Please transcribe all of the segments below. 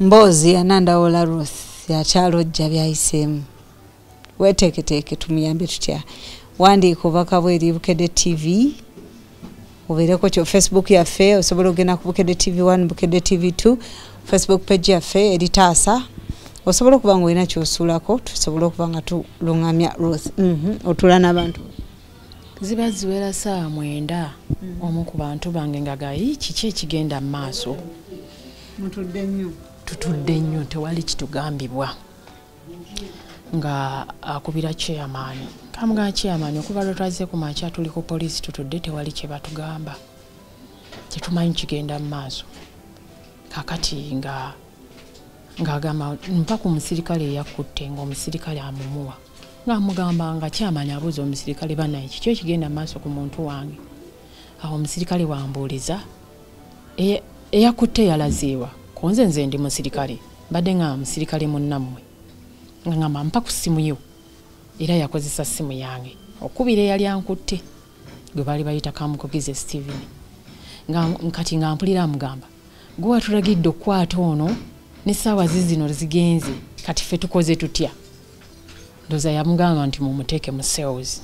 mboozi yanandawola ruth yakyalojja byayiseemu weteeketeeke tumuyambe tutya? Wandiika obubaka bweri bukedde tv obeereko kyo facebook yaffe osobola okgenda ku bukedde tv 1 bukedde tv 2 facebook page yaffe eritaasa osobola okuba nga olina kyosuulako tusobole okuba nga tuluŋamya ruth. Mhm, otuula n'abantu. Ziba ziwera saawa mwenda omu ku bantu bange nga gayi kiki ekigenda mu maaso? Mutudde nnyo tutudde nnyo tewali kitugambibwa. Nga akubira chairmaani kamugamba chairmaani okuva lwe twaze ku makya tuli ku poliisi tutudde tewali kye batugamba. Tetumanyi kigenda mu maaso. Kakati nga ng'agamba mpa ku musirikale eyakutte ng'omusirikale amumuwa ng'amugamba nga chairmaani abuuza omusirikale banaye kiki ekigenda mu maaso ku muntu wange? Awo omusirikale wambuuliza "Eye- eyakutte yalaziibwa kunze nze ndi musirikale. Mbadde nga musirikale munnammwe. Nga ngamba mpa ku ssimu yo. Era yakozesa ssimu yange. Okubira eyali ankutte gwe baali bayita kamukugize steven kati nga mpulira amugamba gwe watulagidde okukwata ono n'essaawa zizino zigenze kati ffe tukoze tutya? Ndowooza yamugamba nti mumuteeke mu cells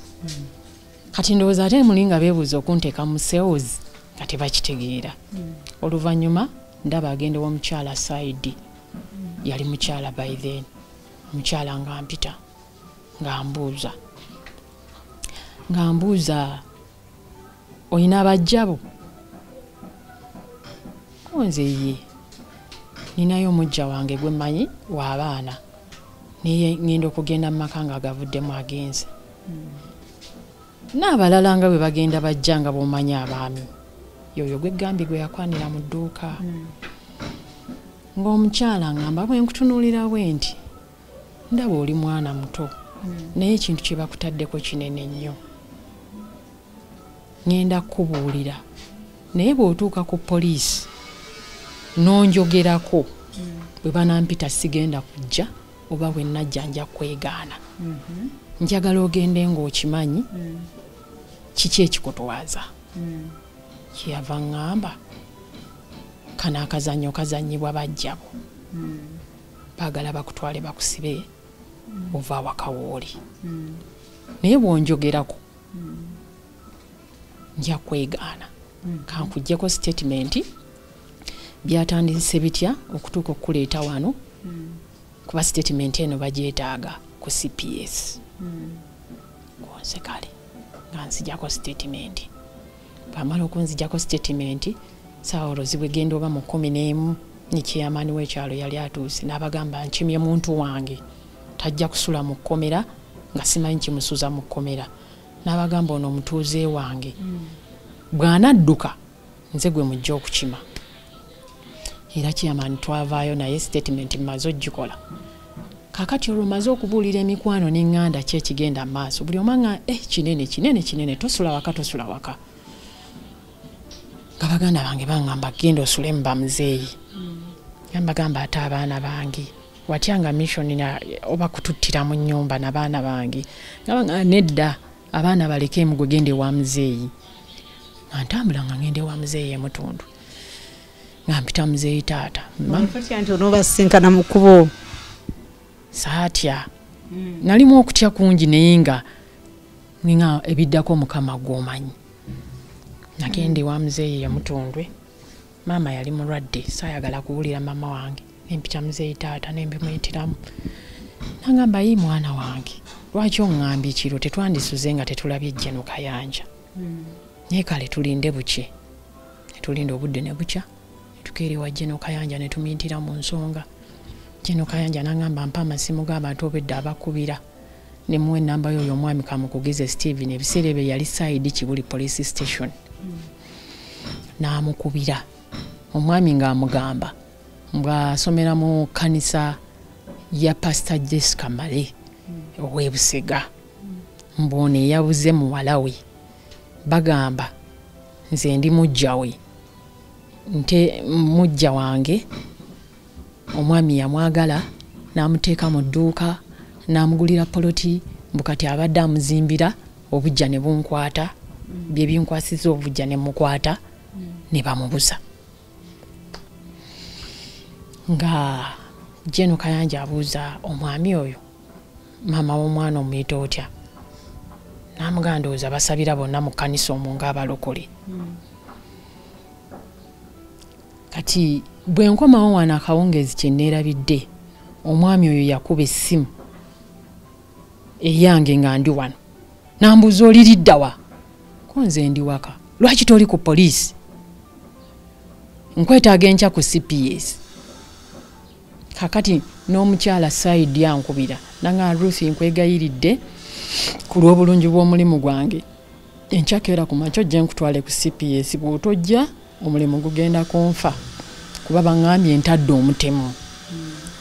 kati ndowooza ate muli nga beebuuza okunteeka mu cells nga tebakitegeera. Oluvannyuma ndaba agenda omukyala saidi yali mukyala by then. Omukyala nga mpita nga mbuuza. Nga mbuuza olina abajjabo nze ye. Ninayo omujja wange gwe mmanyi w'abaana naye ŋŋenda okugenda mu maka nga agavuddemu agenze. N'abalala nga bwe bagenda bajja nga bw'omanyi abaami yoyo gwe gambi gwe yakwanira mu dduuka. Ng'omukyala ngamba bwe nkutunuulira bwe nti ndaba oli mwana muto naye ekintu kye bakutaddeko kinene nnyo. Ŋŋenda kukubuulira naye bw'otuuka ku poliisi n'onjogerako bwe banampita sigenda kujja oba bwe najja nja kwegaana. Njagala ogende ng'okimanyi kiki ekikutwaza kyeyava ŋŋamba kano akazannyo kazannyibwa bajjabo. Baagala bakutwale bakusibe ova awakawooli naye bw'onjogerako nja kwegaana. Kankuggyeko sitatimenti byatandise bitya okutuuka okuleeta wano? Kuba sitatimenti eno bagyetaaga ku cps konse kale nga nzijako sitatimenti bamala okunzijako sitatimenti saawa olwo zibwegenda oba mu kumi n'emu nikyeyamaani w'ekyalo yali atuuse n'abagamba nkimye muntu wange tajja kusula mu kkomera nga simanyi kimusuza mu kkomera. N'abagamba ono omutuuze wange bw'anadduka nze gwe mujja okukima. Era kyeyamaani twavaayo naye sitatimenti mmaze ogikola. Kakati olwo maze okubuulira emikwano neŋŋanda ki ekigenda mu maaso buli omanga e kinene kinene kinene tosula waka tosula waka nga baganda bange baŋŋamba genda osule mu bamuzeeyi nambagamba ate abaana bange watya nga missioni na- oba kututtira mu nnyumba nabaana bange? Nga nedda abaana baleke emugwe gende wa muzeeyi. Nga ntambula nga ngende wa muzeeyi emutundu. Nga mpita muzeeyi taata nti onoobasinkana mu kkubo? Saatya. Nalimu okutya kungi naye nga nga ebiddako mukama gwomanyi nagende wa muzeeyi yamutondwe maama yali mulwadde saayagala kuwulira mama wange. Nempita muzeeyi taata nembimuyitiramu nagamba yi mwana wange lwaki oŋŋambye kiro tetwandisuze nga tetulabye ejjeno kayanja. Naye kale tulinde buke netulinda obudde ne bukya. Netukeerewa jjeno kayanja netumuyitira mu nsonga. Kino kayanja nagamba mpa amasimu g'abantu obedde abakubira. Nemuwa enamba yoyo omwami kamukugize steven. Ebiseera ebyo yali saidi kibuli police station n'amukubira. Omwami ng'amugamba ng'asomera mu kanisa ya pasita jessica male ow'ebusega mbwono eyabuze muwala we. Bagamba nze ndi mujja we. Nte mujja wange. Omwami yamwagala n'amuteeka mu dduuka n'amugulira poloti mbukati abadde amuzimbira obujja ne bunkwata bye binkwasiza obujja ne mukwata ne bamubuza. Nga jeno kayanja abuuza omwami oyo maama w'omwana omuyita otya? Namugamba ndowooza basabira bonna mu kkanisa omwo ngaabalokole kati bwe nkomawo wano akawungeezi kye neerabidde omwami oyo yakuba essimu eyange nga ndi wano. Nambuuza oliriddawa ko nze ndi waka. Lwaki toli ku poliisi? Nkwetaaga enkya ku cps kakati n'omukyala saidi ankubira nanga ruth nkwegayiridde ku lw'obulungi bw'omulimu gwange. Enkyakeera ku makyo gye nkutwale ku cps bw'otojja omulimu gugenda kunfa kuba baŋŋambye ntadde omutemu.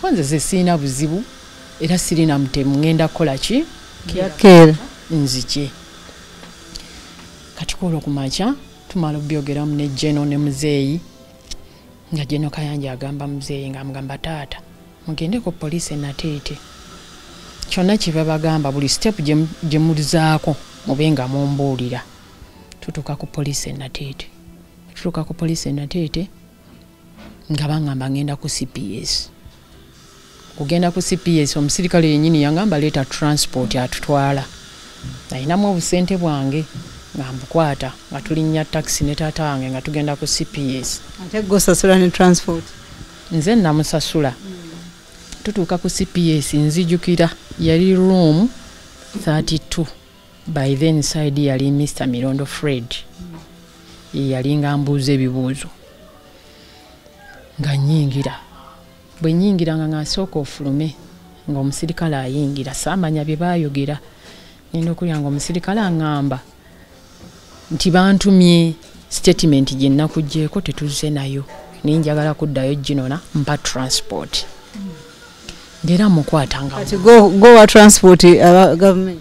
Ko nze ze siina buzibu era sirina mutemu. Ŋŋenda kukola ki? Yakeera nzije kati kuolwo ku makya tumala obyogeramu ne jeno ne muzeeyi nga jeno kayanja agamba muzeeyi nga mugamba taata mugende ku poliisi enateete kyonna kye babagamba buli sitepu gye mulizaako mube nga mumbuulira tutuuka ku poliisi enateete tutuuka ku poliisi enateete nga baŋŋamba ŋŋenda ku cps kugenda ku cps omusirikale yenyini yangamba leeta transport atutwala. Ayinamu obusente bwange nga mbukwata nga tulinnya takisi ne taata wange nga tugenda ku cps ate gosasula ne transport? Nze namusasula. Tutuuka ku cps nzijukira. Yali room 32 by then side yali mr mirondo fred. Ye yali nga mbuuza ebibuuzo. Nga nyingira. Bwe nyingira nga ngansooka ofulume ngaomusirikale ayingira saamanya bye baayogera. Nenda okulya nga omusirikale aŋŋamba nti bantumye statement gye nnakugjeeko tetuzze nayo. Naye njagala kuddayo ginona mpa transport. Ngaera mukwatanga kati go go wa transport aba government.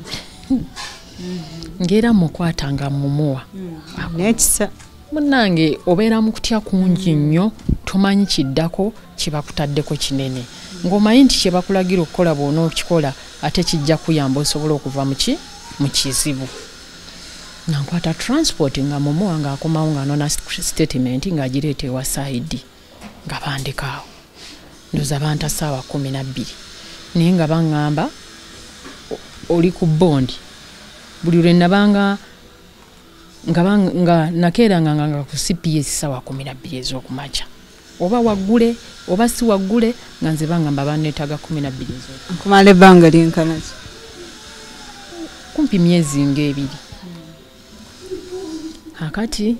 Ngaera mukwatanga mumuwa nekisa munnange obeera mu kutya kungi nnyo tomanyi kiddako kyebakutaddeko kinene. Ng'omanyi nti kyebakulagira okukola bwona okikola ate kijja kuyamba osobola okuva muki mu kizibu nga nkwata transport nga mumuwa ng'akomawo ng'anona statement ng'agireeta ewa saidi nga bandikaawo ndoza banta saawa kumi nabbiri naye nga baŋŋamba oli ku bondi buli lwe nabanga nga, bang- nga nakeeranga nga, nga ku cps saawa kumi nabbiri ez'okumakya. Oba waggule oba si waggule nga nze baŋŋamba baneetaaga kumi nabbiri ez'oku nkumala ebbanga linkanaki kumpi myezi ng'ebiri akati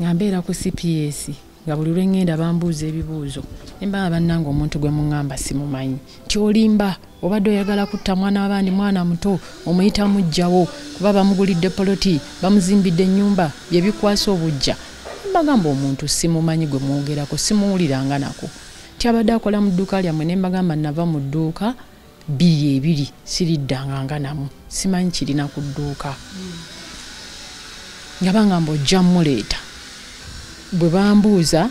nga mbeera ku cps nga buli lwe ŋŋenda bambuuza ebibuuzo. Nembaa bannanga omuntu gwe muŋŋamba simumanyi. Nti olimba obadde oyagala kutta mwana wabandi mwana muto omuyita mujjawo kuba bamugulidde poloti bamuzimbidde ennyumba bye bikwasa obujja. Mbagamba omuntu simumanyi gwe mwogerako simuwuliranga nako. Ti abadde akola mu dduuka lyammwe ne mbagamba nava mu dduuka bbiri ebiri siriddanga nga namu. Simanyi kirina ku dduuka nga bangamba ojja muleeta bwe bambuuza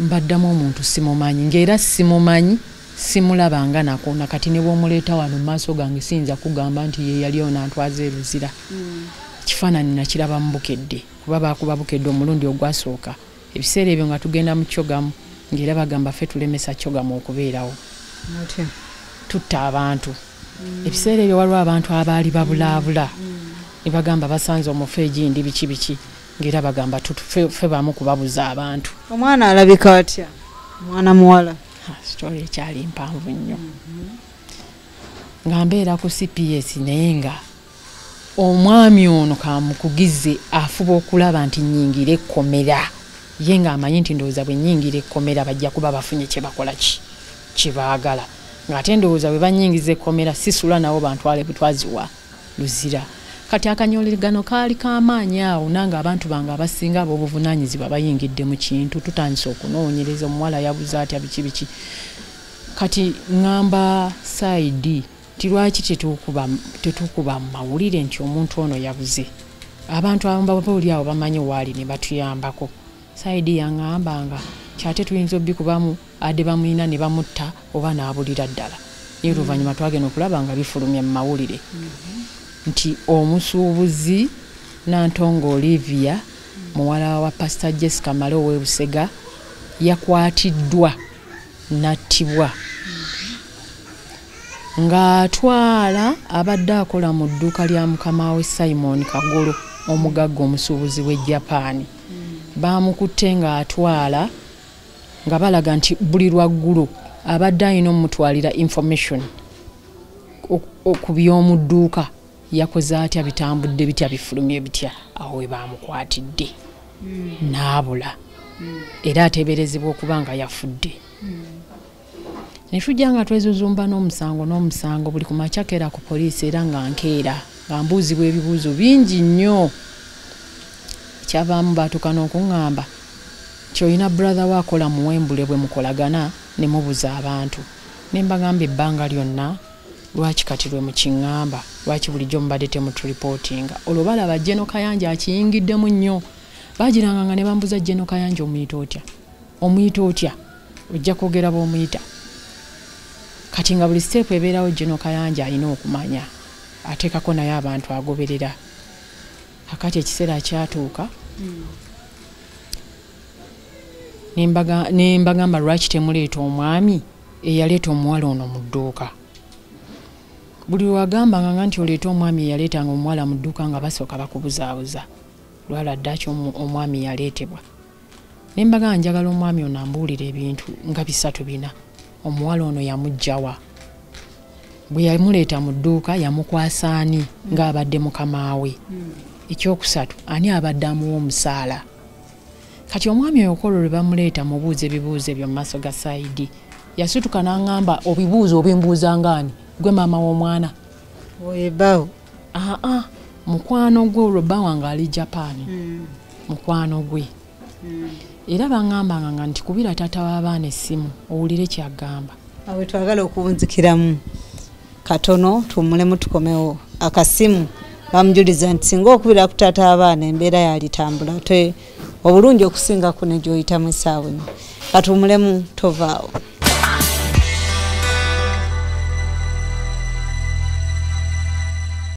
mbaddamu omuntu simumanyi. Ngaera simumanyi simulabanga nako nakati ne bwomuleeta wano mu maaso gange siyinza kugamba nti ye yali ono antwaza eruzira ekifaananyi nakiraba mu bukedde kuba bakuba bukedde omulundi ogwasooka. Ebiseera ebyo nga tugenda mu kyogamu ngaera bagamba ffe tulemesa kyogamu okubeerawo. Tutta abantu. Ebiseera ebyo waliwo abantu abaali babulaabula ne bagamba basanze omufu egindi biki biki ngaera bagamba ffe bamu kubabuza abantu. Omwana alabika atya? Omwana muwala? Ha, sitole ekyali mpanvu nnyo. Nga mbeera ku cps naye nga omwami ono kamukugize afuba okulaba nti nyingira ekkomera ye ngaamanyi nti ndowooza bwe nyingira ekkomera bajja kuba bafunye kyebakola ki? Kyebaagala ng'ate ndowooza bwe banyingiza ekkomera sisula nabo bantwale butwaziwa luzira kati akanyoleragano kaali kamaanyi awo nange abantu bange abasinga ab'obuvunanyizibwa bayingidde mu kintu tutandise okunoonyereza omuwala yabuze atya biki biki. Kati ŋŋamba saidi ti lwaki tetukuba tetukuba mu mawulire nti omuntu ono yabuze? Abantu abamu babaoli awo bamanyi waali ne batuyambako. Saidi yaŋŋambanga kyate tuyinza obikubamu adde bamuyina ne bamutta oba n'abulira ddala. Naye oluvannyuma twagenda okulaba nga bifulumya mu mawulire nti omusuubuzi nantonga olivia muwala wa pasita jessica male owebusega yakwatiddwa nattibwa. Ng'atwala abadde akola mu dduuka lya mukama we simon kagolo omugagga omusuubuzi w'e japaani baamukutte ng'atwala nga balaga nti buli lwaggulo abadde alina omutwalira information ku by'omu dduuka yakoze atya bitambudde bitya bifulumye bitya? Awo we baamukwatidde. N'abula era ateeberezebwa okuba nga yafudde. Ne tujja nga twezuzumba n'omusango n'omusango buli ku makyakera ku poliisi era nga nkeera nga mbuuzibwa ebibuuzo bingi nnyo. Kyavaamu baatuka n'okuŋŋamba kyolina brother waakola muwembule bwe mukolagana ne mubuza abantu. Ne mbagamba ebbanga lyonna lwaki kati lwe mukiŋŋamba? Lwaki bulijjo mubadde temutulipootinga? Olwo balaba jeno kayanja akiyingiddemu nnyo. Bagiranga nga ne bambuza jeno kayanja omuyita otya? Omuyita otya? Ojja kwogera bw'omuyita. Kati nga buli siteepu ebeerawo jeno kayanja alina okumanya ateekako naye abantu agoberera. Akati ekiseera kyatuuka ne mbaga- ne mbagamba lwaki temuleeta omwami eyaleeta omuwala ono mu dduuka buli lwagambanga nga nti oleeta omwami eyaleetanga omuwala mu dduuka nga basooka bakubuzaabuza lwaladdaaki omu- omwami yaleetebwa ne mbagamba njagala omwami ono ambuulira ebintu nga bisatu bina. Omuwala ono yamugjawa bwe yamuleeta mu dduuka yamukwasa ani ng'abadde mukama we? Ekyokusatu ani abadde amuwa omusaala? Kati omwami oyo okolo lwe bamuleeta mubuuza ebibuuzo ebyo mu maaso ga saidi yasituka n'aŋŋamba obibuuzo obimbuuzangaani gwe maama w'omwana. Webawo aa mukwano gwe olwo bba wange ali japaani mukwano gwe. Era baŋŋambanga nga nti kubira taata w'abaana essimu owulire kyagamba. Awe twagala okuwunzikiramu katono tuwummulemu tukomewo akasimu. Bamujuliza nti singa okubira ku taata abaana embeera yalitambula te obulungi okusingaku ne gyoyitamu essaawa eno? Katuwummulemu tovaawo